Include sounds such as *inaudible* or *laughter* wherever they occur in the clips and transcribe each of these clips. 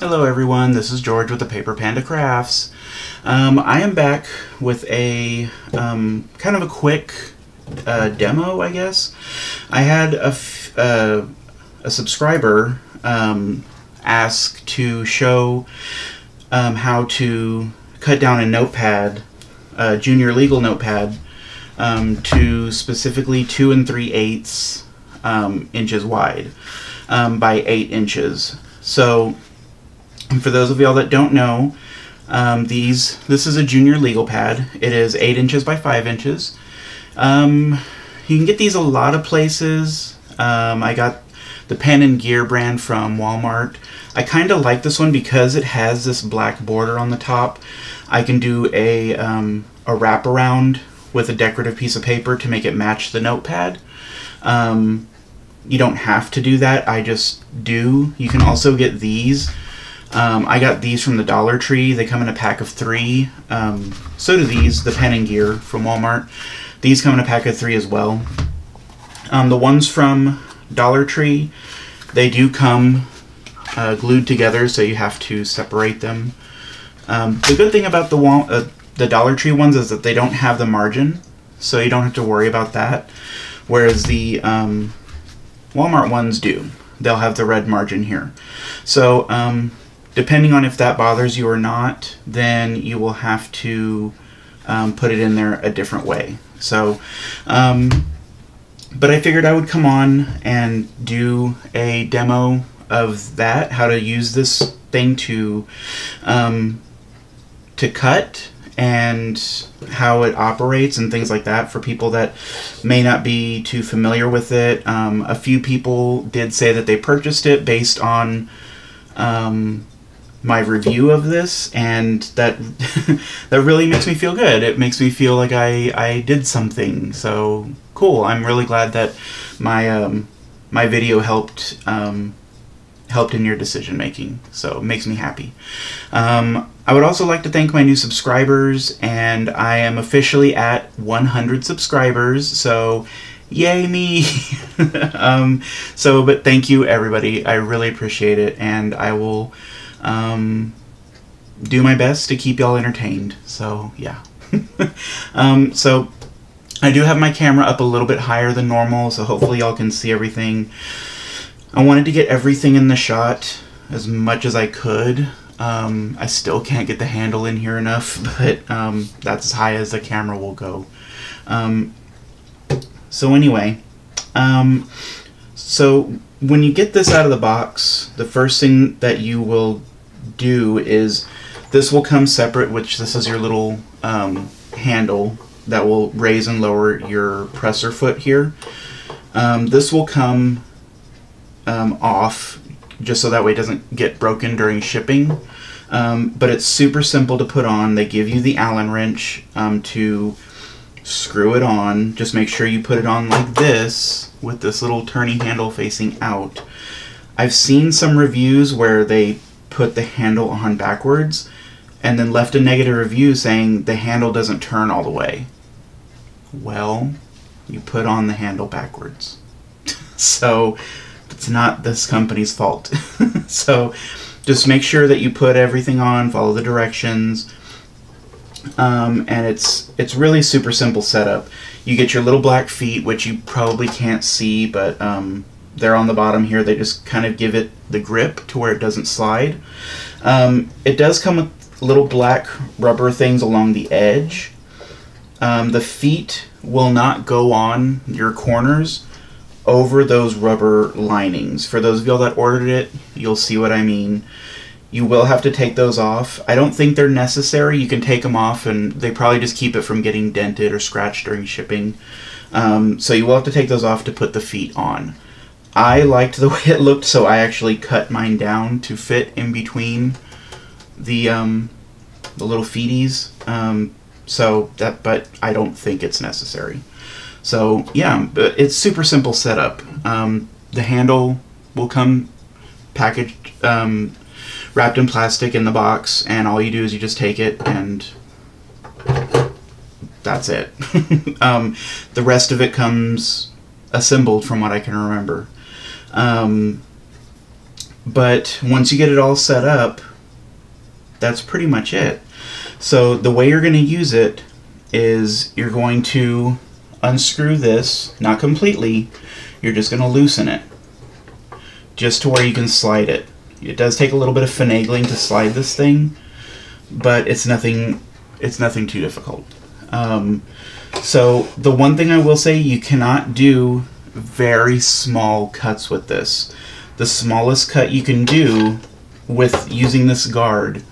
Hello everyone, this is George with the Paper Panda Crafts. Um, I am back with a um, kind of a quick uh, demo, I guess. I had a, uh, a subscriber um, ask to show um, how to cut down a notepad, a junior legal notepad, um, to specifically 2 and 3 eighths um, inches wide by 8 inches. So for those of y'all that don't know, um, these this is a junior legal pad. It is eight inches by five inches. Um, you can get these a lot of places. Um, I got the Pen and Gear brand from Walmart. I kind of like this one because it has this black border on the top. I can do a um, a wraparound with a decorative piece of paper to make it match the notepad. Um, you don't have to do that. I just do. You can also get these um, I got these from the Dollar Tree. They come in a pack of three. Um, so do these, the Pen and Gear from Walmart. These come in a pack of three as well. Um, the ones from Dollar Tree, they do come uh, glued together, so you have to separate them. Um, the good thing about the uh, the Dollar Tree ones is that they don't have the margin, so you don't have to worry about that. Whereas the um, Walmart ones do. They'll have the red margin here. So um, Depending on if that bothers you or not, then you will have to um, put it in there a different way. So, um, but I figured I would come on and do a demo of that, how to use this thing to um, to cut and how it operates and things like that for people that may not be too familiar with it. Um, a few people did say that they purchased it based on um, my review of this and that *laughs* that really makes me feel good. It makes me feel like i i did something. So cool. I'm really glad that my um my video helped um helped in your decision making so it makes me happy. Um i would also like to thank my new subscribers and i am officially at 100 subscribers. So yay me! *laughs* Um so but thank you everybody. I really appreciate it and i will um, do my best to keep y'all entertained. So, yeah. *laughs* um, so, I do have my camera up a little bit higher than normal, so hopefully y'all can see everything. I wanted to get everything in the shot as much as I could. Um, I still can't get the handle in here enough, *laughs* but um, that's as high as the camera will go. Um, so anyway, um, so when you get this out of the box, the first thing that you will do is this will come separate, which this is your little um, handle that will raise and lower your presser foot here. Um, this will come um, off just so that way it doesn't get broken during shipping. Um, but it's super simple to put on. They give you the Allen wrench um, to screw it on. Just make sure you put it on like this with this little turny handle facing out. I've seen some reviews where they put the handle on backwards and then left a negative review saying the handle doesn't turn all the way. Well, you put on the handle backwards. *laughs* so it's not this company's fault. *laughs* so just make sure that you put everything on, follow the directions. Um, and it's it's really super simple setup. You get your little black feet, which you probably can't see, but um, they're on the bottom here. They just kind of give it the grip to where it doesn't slide. Um, it does come with little black rubber things along the edge. Um, the feet will not go on your corners over those rubber linings. For those of y'all that ordered it, you'll see what I mean. You will have to take those off. I don't think they're necessary. You can take them off and they probably just keep it from getting dented or scratched during shipping. Um, so you will have to take those off to put the feet on. I liked the *laughs* way it looked, so I actually cut mine down to fit in between the um, the little feeties. Um, so that, but I don't think it's necessary. So yeah, it's super simple setup. Um, the handle will come packaged, um, wrapped in plastic in the box, and all you do is you just take it and that's it. *laughs* um, the rest of it comes assembled from what I can remember. Um, but once you get it all set up, that's pretty much it. So the way you're going to use it is you're going to unscrew this, not completely, you're just going to loosen it just to where you can slide it. It does take a little bit of finagling to slide this thing, but it's nothing it's nothing too difficult. Um, so the one thing I will say, you cannot do very small cuts with this. The smallest cut you can do with using this guard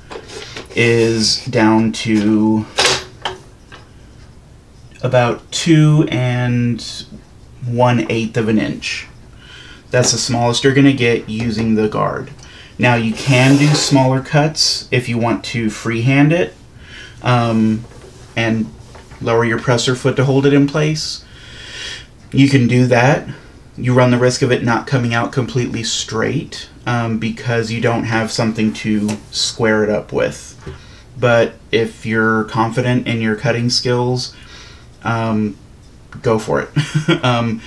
is down to about two and one eighth of an inch. That's the smallest you're going to get using the guard. Now you can do smaller cuts if you want to freehand it um, and lower your presser foot to hold it in place. You can do that. You run the risk of it not coming out completely straight um, because you don't have something to square it up with. But if you're confident in your cutting skills, um, go for it. *laughs* um,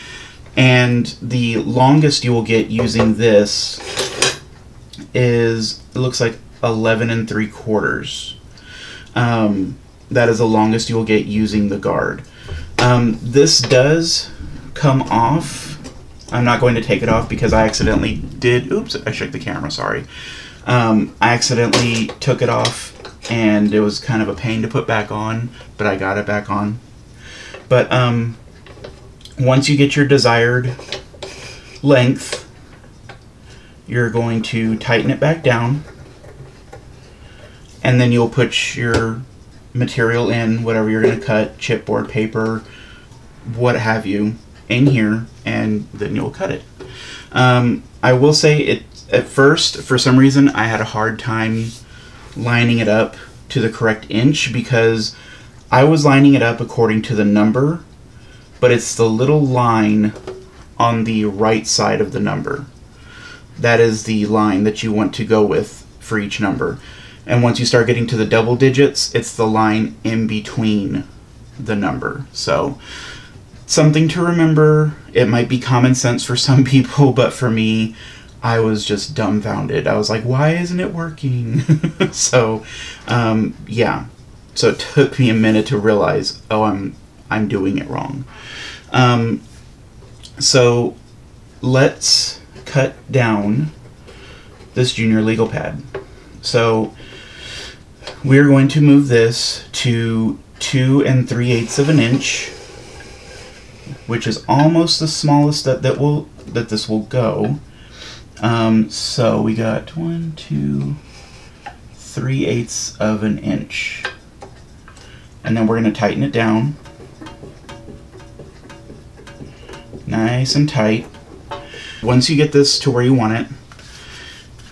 and the longest you will get using this is, it looks like 11 and 3 quarters. Um, that is the longest you will get using the guard. Um, this does come off. I'm not going to take it off because I accidentally did. Oops, I shook the camera, sorry. Um, I accidentally took it off and it was kind of a pain to put back on, but I got it back on. But um, once you get your desired length, you're going to tighten it back down and then you'll put your material in, whatever you're going to cut, chipboard, paper, what have you, in here, and then you'll cut it. Um, I will say it at first, for some reason, I had a hard time lining it up to the correct inch because I was lining it up according to the number, but it's the little line on the right side of the number. That is the line that you want to go with for each number. And once you start getting to the double digits, it's the line in between the number. So, something to remember. It might be common sense for some *laughs* people, but for me, I was just dumbfounded. I was like, why isn't it working? *laughs* so, um, yeah. So it took me a minute to realize, oh, I'm I'm doing it wrong. Um, so let's cut down this junior legal pad. So we're going to move this to two and three eighths of an inch, which is almost the smallest that, that will that this will go. Um, so we got one, two, three eighths of an inch. And then we're going to tighten it down. Nice and tight. Once you get this to where you want it,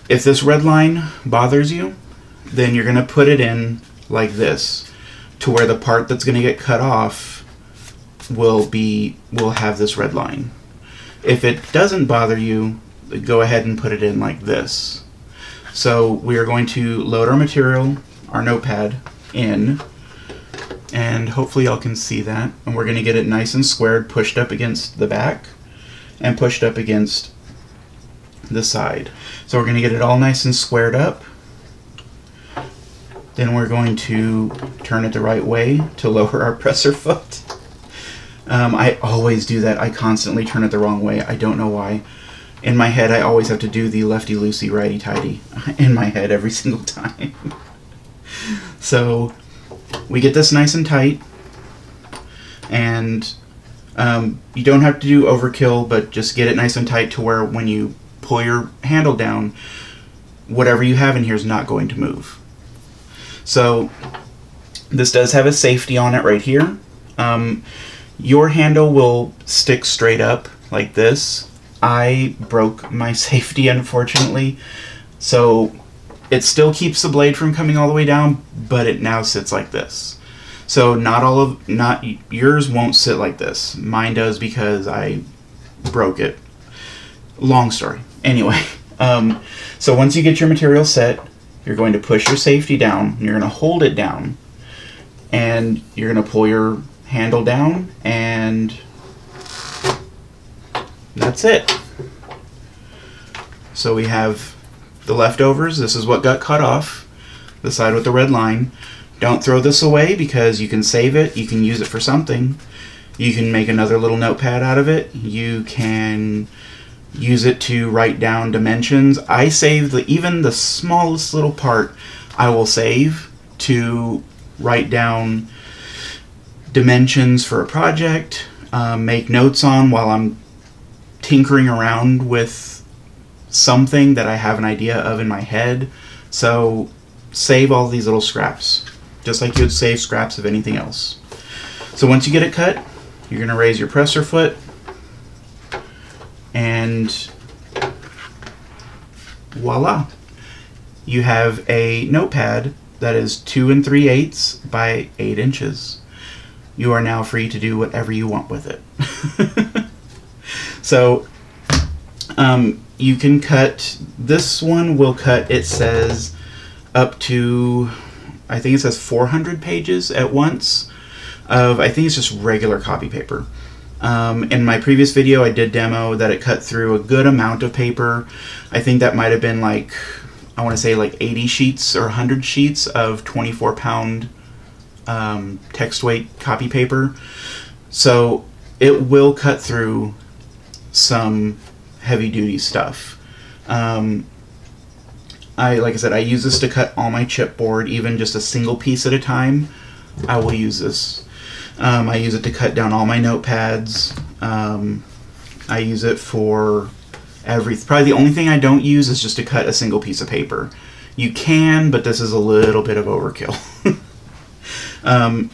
if this red line bothers you, then you're going to put it in like this to where the part that's going to get cut off will be will have this red line. If it doesn't bother you, go ahead and put it in like this. So we are going to load our material, our notepad, in, and hopefully y'all can see that. And we're going to get it nice and squared, pushed up against the back, and pushed up against the side. So we're going to get it all nice and squared up. Then we're going to turn it the right way to *laughs* lower our presser foot. Um, I always do that. I constantly turn it the wrong way. I don't know why. In my head, I always have to do the lefty-loosey, righty-tighty *laughs* in my head every *laughs* single time. so we get this nice and tight. And um, you don't have to do overkill, but just get it nice and tight to where when you pull your handle down, whatever you have in here is not going to move. So this does have a safety on it right here. Um, your handle will stick straight up like this. I broke my *laughs* safety unfortunately, so it still keeps the blade from coming all the way down, but it now sits like this. So not all of not yours won't sit like this. Mine does because I broke it. Long story. Anyway, *laughs* um, so once you get your material set, you're going to push your safety down, you're going to hold it down, and you're going to pull your handle down, and that's it. So we have the leftovers. This is what got cut off, the side with the red line. Don't throw this away because you can save it, you can use it for something. You can make another little notepad out of it. You can use it to write down dimensions. I save the even the smallest little part I will save to write down dimensions for a project, um, make notes on while I'm tinkering around with something that I have an idea of in my head. So save all these little scraps, just like you would save scraps of anything else. So once you get it cut, you're going to raise your presser foot and voila. You have a notepad that is 2 and 3 eighths by 8 inches. You are now free to do whatever you want with it. *laughs* so, um, you can cut, this one will cut, it says, up to, I think it says 400 pages at once of, I think it's just regular copy paper. Um, in my previous video, I did demo that it cut through a good amount of paper. I think that might have been like, I want to say like 80 sheets or 100 sheets of 24 pound um, text weight copy paper. So it will cut through some heavy duty stuff. Um, I, like I said, I use this to cut all my chipboard, even just a single piece at a time. I will use this. Um, I use it to cut down all my notepads. Um, I use it for every. Probably the only thing I don't use is just to cut a single piece of paper. You can, but this is a little bit of overkill. *laughs* um,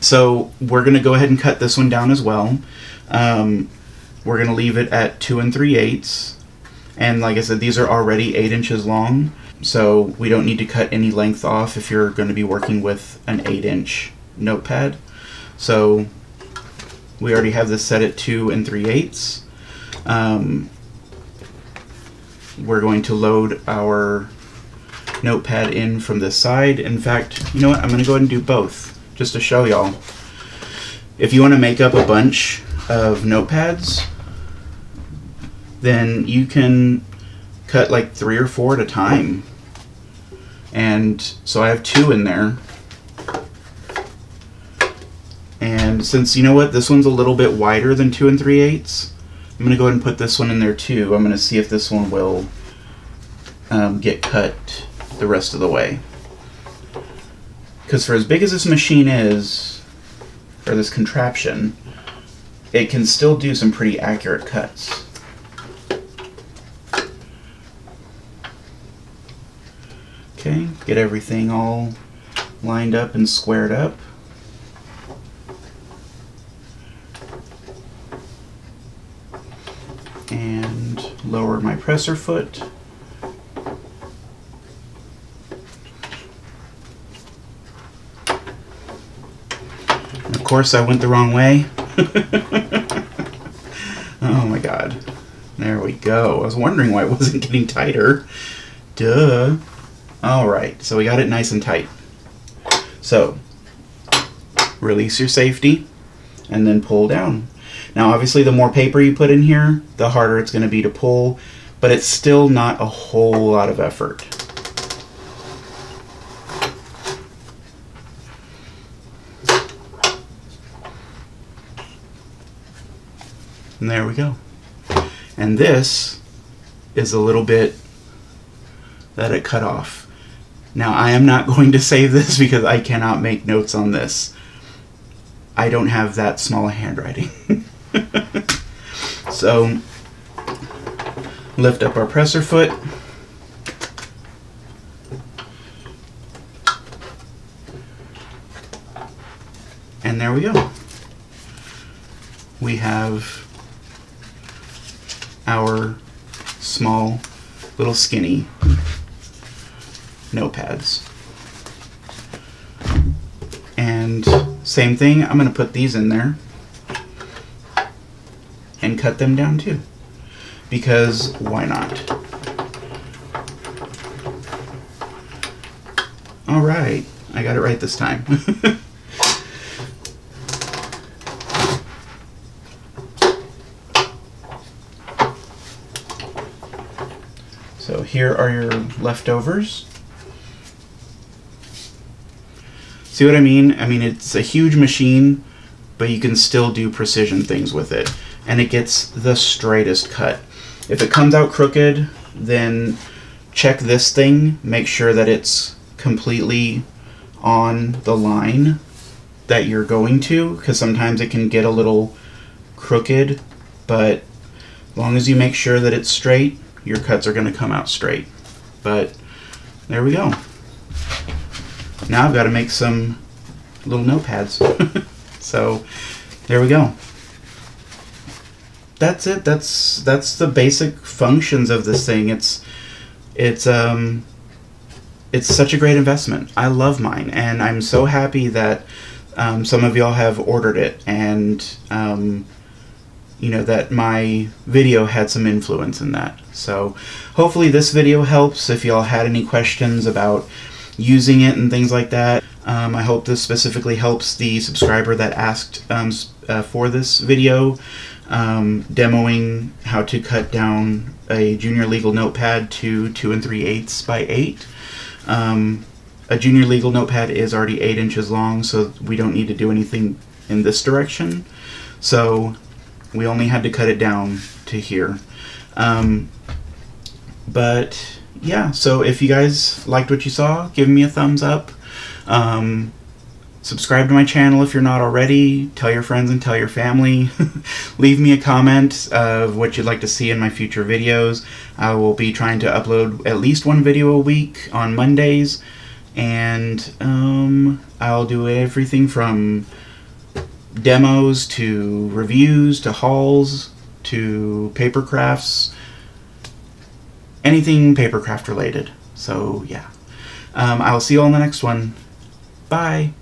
so we're going to go ahead and cut this one down as well. Um, we're going to leave it at 2 and 3 eighths. And like I said, these are already 8 inches long, so we don't need to cut any length off if you're going to be working with an 8 inch notepad. So we already have this set at 2 and 3 eighths. Um, we're going to load our notepad in from this side. In fact, you know what? I'm going to go ahead and do both just to show y'all. If you want to make up a bunch of notepads, then you can cut like three or four at a time. And so I have two in there. And since, you know what, this one's a little bit wider than 2 and 3 eighths, I'm going to go ahead and put this one in there too. I'm going to see if this one will um, get cut the rest of the way. Because for as big as this machine is, or this contraption, it can still do some pretty accurate cuts. Okay, get everything all lined up and squared up. And lower my presser foot. of course I went the wrong way. *laughs* oh my god. There we go. I was wondering why it wasn't getting tighter. Duh. Alright, so we got it nice and tight. So, release your safety and then pull down. Now obviously the more paper you put in here, the harder it's going to be to pull, but it's still not a whole lot of effort. And there we go. And this is a little bit that it cut off. Now I am not *laughs* going to save this because I cannot make notes on this. I don't have that small handwriting. *laughs* so lift up our presser foot. And there we go. We have our small little skinny notepads. And same thing, I'm going to put these in there and cut them down too. Because why not? All right, I got it right this time. *laughs* so here are your leftovers. See what I mean? I mean, it's a huge machine, but you can still do precision things with it. And it gets the straightest cut. If it comes out crooked, then check this thing, make sure that it's completely on the line that you're going to, because sometimes it can get a little crooked, but as long as you make sure that it's straight, your cuts are going to come out straight. But there we go. Now I've got to make some little notepads. *laughs* so there we go. That's it. That's that's the basic functions of this thing. It's it's um it's such a great investment. I love mine, and I'm so happy that um, some of y'all have ordered it, and um, you know that my video had some influence in that. So hopefully this video helps. If y'all had any questions about using it and things like that, um, I hope this specifically helps the subscriber that asked um, uh, for this video, um, demoing how to cut down a junior legal notepad to 2 and 3 eighths by 8. Um, a junior legal notepad is already 8 inches long, so we don't need to do anything in this direction. So we only had to cut it down to here. Um, but yeah, so if you guys liked what you saw, give me a thumbs up. Um, subscribe to my channel if you're not already. Tell your friends and tell your family. *laughs* Leave me a comment of what you'd like to see in my future videos. I will be trying to upload at least one video a week on Mondays. And um, I'll do everything from demos to reviews to hauls to paper crafts. Anything papercraft related. So yeah. Um, I'll see you all in the next one. Bye.